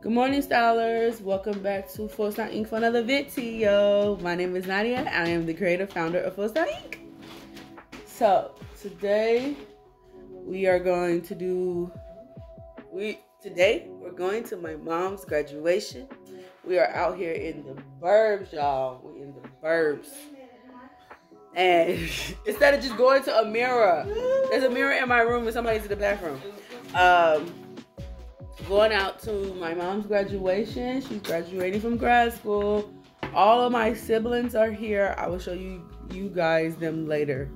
Good morning, stylers. Welcome back to FullStyle Inc for another video. My name is Nadia. I am the creator founder of Full Style Ink. So today we are going to do we today we're going to my mom's graduation. We are out here in the burbs, y'all. We're in the burbs. And instead of just going to a mirror, there's a mirror in my room and somebody's in the bathroom. Um, going out to my mom's graduation. She's graduating from grad school. All of my siblings are here. I will show you you guys them later.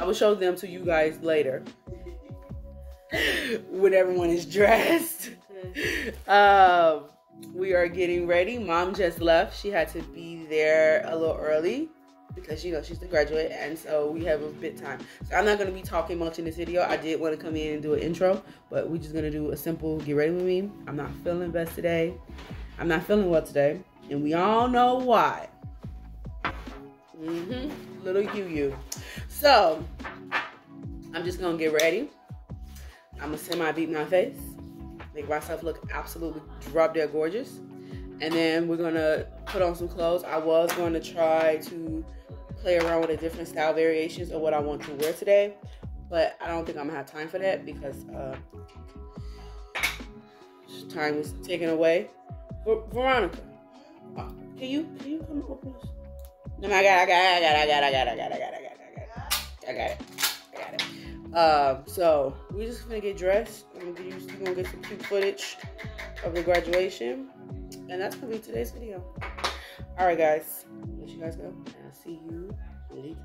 I will show them to you guys later when everyone is dressed. um, we are getting ready. Mom just left. She had to be there a little early because you know she's the graduate and so we have a bit time. So i'm not going to be talking much in this video. I did want to come in and do an intro but we're just going to do a simple get ready with me. I'm not feeling best today. I'm not feeling well today and we all know why. Mm-hmm. Little you you. So i'm just going to get ready. I'm going to semi beat my face make myself look absolutely drop dead gorgeous and then we're gonna put on some clothes. I was going to try to play around with the different style variations of what I want to wear today, but I don't think I'm gonna have time for that because uh, time is taken away. Veronica, uh, can you can you come open this? No, I got, I got, I got, I got, I got, I got, I got, I got, I got, I got it, I got it. Um, so we're just gonna get dressed. I'm gonna get, we're gonna get some cute footage of the graduation, and that's gonna be today's video. All right, guys, let you guys go, and I'll see you later.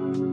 Bye.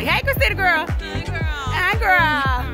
It. Hey, Christina girl. Hey, girl. Hey, girl.